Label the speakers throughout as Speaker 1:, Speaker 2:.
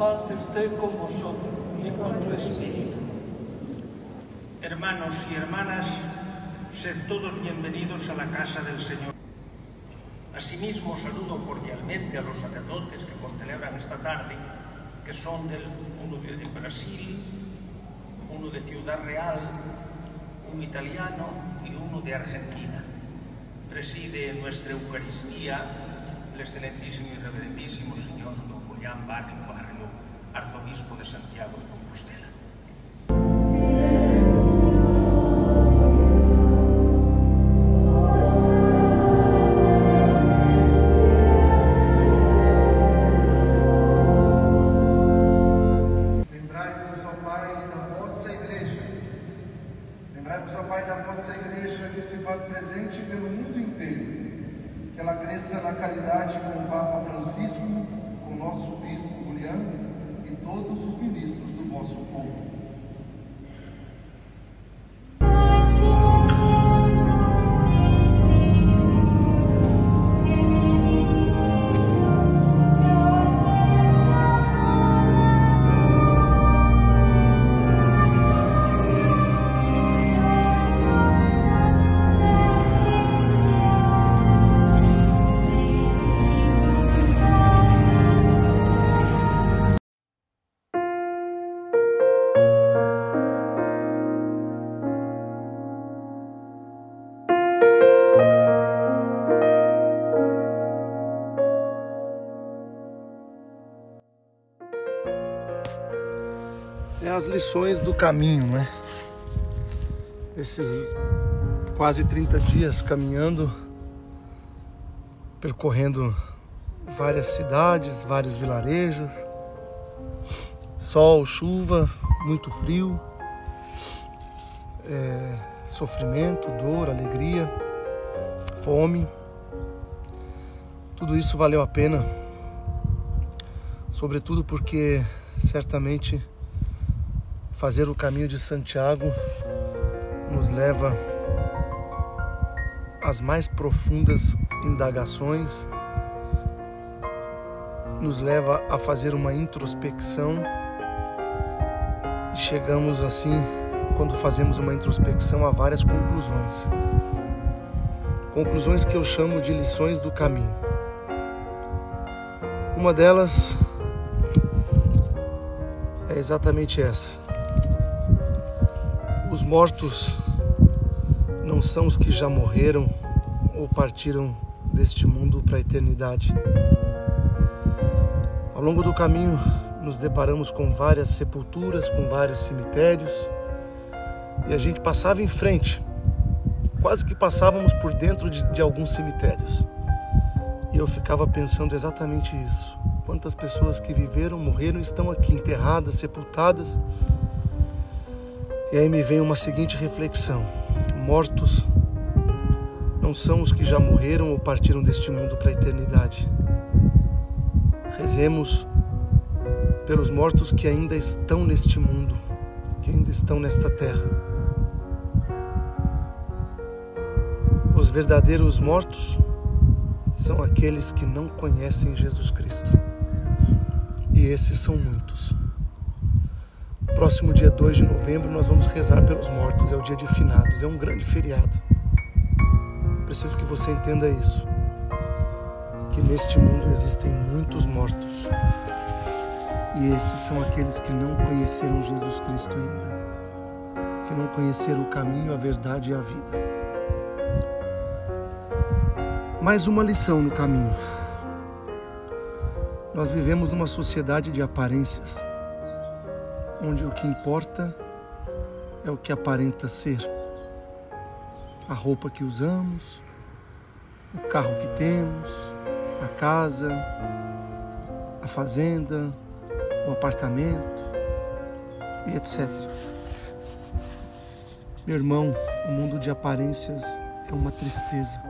Speaker 1: paz esté con vosotros y con tu espíritu. Hermanos y hermanas, sed todos bienvenidos a la casa del Señor. Asimismo, saludo cordialmente a los sacerdotes que concelebran esta tarde, que son del, uno de Brasil, uno de Ciudad Real, un italiano y uno de Argentina. Preside nuestra Eucaristía el excelentísimo y reverendísimo señor don Julián Barrio Barrio. Arzobispo de Santiago de Compostela.
Speaker 2: Lembrai-vos, ó Pai, da vossa igreja. Lembrai-vos, ó Pai, da vossa igreja que se faz presente pelo mundo inteiro. Que ela cresça na caridade com o Papa Francisco, o nosso Bispo Julián e todos os ministros do vosso povo. É as lições do caminho, né? Esses quase 30 dias caminhando, percorrendo várias cidades, vários vilarejos, sol, chuva, muito frio, é, sofrimento, dor, alegria, fome. Tudo isso valeu a pena, sobretudo porque certamente fazer o caminho de Santiago nos leva às mais profundas indagações, nos leva a fazer uma introspecção e chegamos assim, quando fazemos uma introspecção, a várias conclusões. Conclusões que eu chamo de lições do caminho. Uma delas é exatamente essa. Os mortos não são os que já morreram ou partiram deste mundo para a eternidade. Ao longo do caminho, nos deparamos com várias sepulturas, com vários cemitérios, e a gente passava em frente, quase que passávamos por dentro de, de alguns cemitérios. E eu ficava pensando exatamente isso. Quantas pessoas que viveram, morreram, estão aqui enterradas, sepultadas. E aí me vem uma seguinte reflexão: mortos não são os que já morreram ou partiram deste mundo para a eternidade. Rezemos pelos mortos que ainda estão neste mundo, que ainda estão nesta terra. Os verdadeiros mortos são aqueles que não conhecem Jesus Cristo. E esses são muitos. Próximo dia 2 de novembro nós vamos rezar pelos mortos, é o dia de finados, é um grande feriado. Preciso que você entenda isso. Que neste mundo existem muitos mortos. E esses são aqueles que não conheceram Jesus Cristo ainda. Que não conheceram o caminho, a verdade e a vida. Mais uma lição no caminho. Nós vivemos uma sociedade de aparências, onde o que importa é o que aparenta ser. A roupa que usamos, o carro que temos, a casa, a fazenda, o apartamento e etc. Meu irmão, o mundo de aparências é uma tristeza.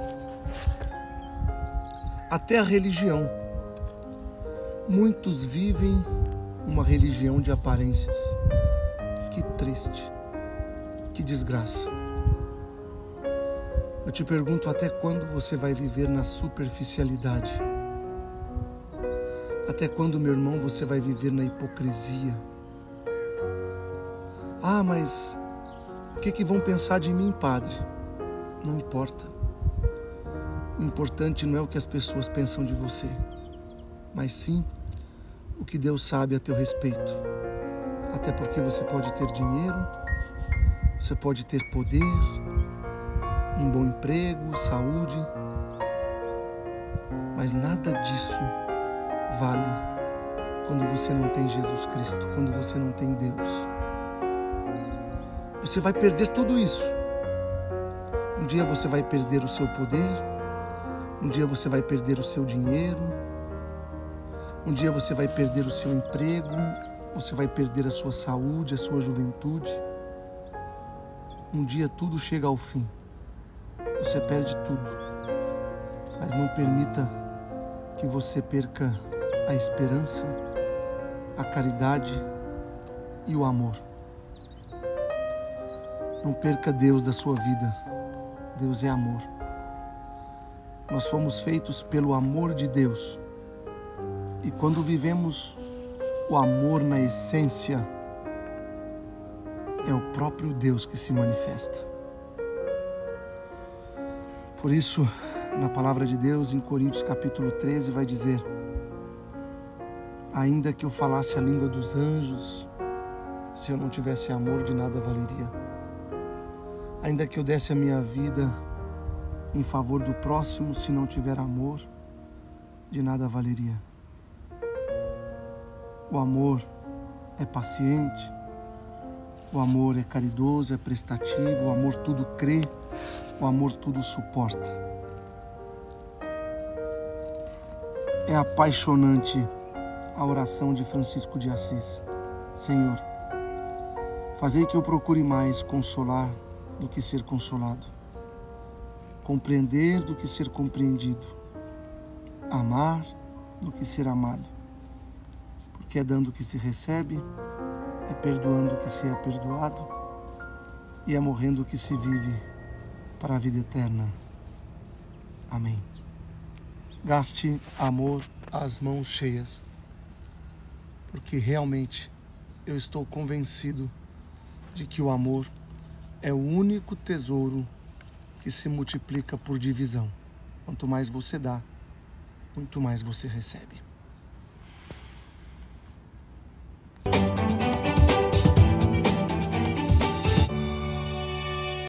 Speaker 2: Até a religião. Muitos vivem uma religião de aparências. Que triste, que desgraça. Eu te pergunto até quando você vai viver na superficialidade? Até quando, meu irmão, você vai viver na hipocrisia? Ah, mas O que, que vão pensar de mim, Padre? Não importa. O importante não é o que as pessoas pensam de você, mas sim o que Deus sabe a teu respeito. Até porque você pode ter dinheiro, você pode ter poder, um bom emprego, saúde, mas nada disso vale quando você não tem Jesus Cristo, quando você não tem Deus. Você vai perder tudo isso. Um dia você vai perder o seu poder, um dia você vai perder o seu dinheiro, um dia você vai perder o seu emprego, você vai perder a sua saúde, a sua juventude. Um dia tudo chega ao fim. Você perde tudo. Mas não permita que você perca a esperança, a caridade e o amor. Não perca Deus da sua vida. Deus é amor. Nós fomos feitos pelo amor de Deus e quando vivemos o amor na essência, é o próprio Deus que se manifesta. Por isso, na palavra de Deus, em Coríntios capítulo 13, vai dizer: Ainda que eu falasse a língua dos anjos, se eu não tivesse amor, de nada valeria. Ainda que eu desse a minha vida em favor do próximo, se não tiver amor, de nada valeria. O amor é paciente, o amor é caridoso, é prestativo, o amor tudo crê, o amor tudo suporta. É apaixonante a oração de Francisco de Assis. Senhor, fazei que eu procure mais consolar do que ser consolado, compreender do que ser compreendido, amar do que ser amado que é dando o que se recebe, é perdoando o que se é perdoado e é morrendo o que se vive para a vida eterna. Amém. Gaste amor às mãos cheias, porque realmente eu estou convencido de que o amor é o único tesouro que se multiplica por divisão. Quanto mais você dá, muito mais você recebe.